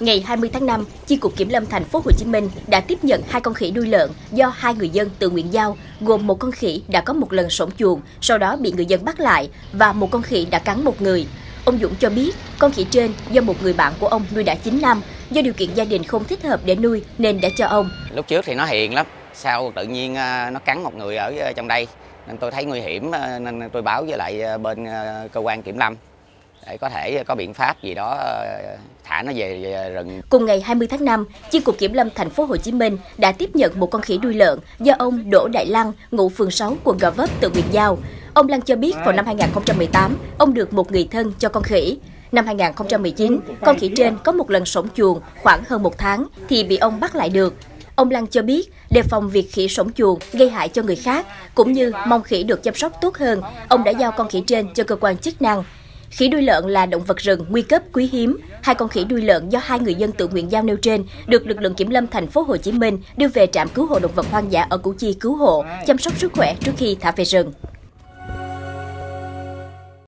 Ngày 20 tháng 5, Chi cục Kiểm lâm thành phố Hồ Chí Minh đã tiếp nhận hai con khỉ đuôi lợn do hai người dân tự nguyện giao, gồm một con khỉ đã có một lần sổng chuồng, sau đó bị người dân bắt lại và một con khỉ đã cắn một người. Ông Dũng cho biết, con khỉ trên do một người bạn của ông nuôi đã 9 năm, do điều kiện gia đình không thích hợp để nuôi nên đã cho ông. Lúc trước thì nó hiền lắm, sau tự nhiên à, nó cắn một người ở à, trong đây nên tôi thấy nguy hiểm à, nên tôi báo với lại bên cơ quan kiểm lâm để có thể có biện pháp gì đó ờ, thả nó về rừng. Cùng ngày 20 tháng 5, Chi cục Kiểm lâm thành phố Hồ Chí Minh đã tiếp nhận một con khỉ đuôi lợn do ông Đỗ Đại Lăng, ngụ phường 6, quận Gò Vấp tự nguyện giao. Ông Lăng cho biết vào năm 2018, ông được một người thân cho con khỉ. Năm 2019, con khỉ trên có một lần sống chuồng khoảng hơn một tháng thì bị ông bắt lại được. Ông Lăng cho biết, đề phòng việc khỉ sống chuồng gây hại cho người khác, cũng như mong khỉ được chăm sóc tốt hơn, ông đã giao con khỉ trên cho cơ quan chức năng. Khỉ đuôi lợn là động vật rừng nguy cấp quý hiếm. Hai con khỉ đuôi lợn do hai người dân tự nguyện giao nêu trên được lực lượng kiểm lâm thành phố Hồ Chí Minh đưa về trạm cứu hộ động vật hoang dã ở Củ Chi cứu hộ, chăm sóc sức khỏe trước khi thả về rừng.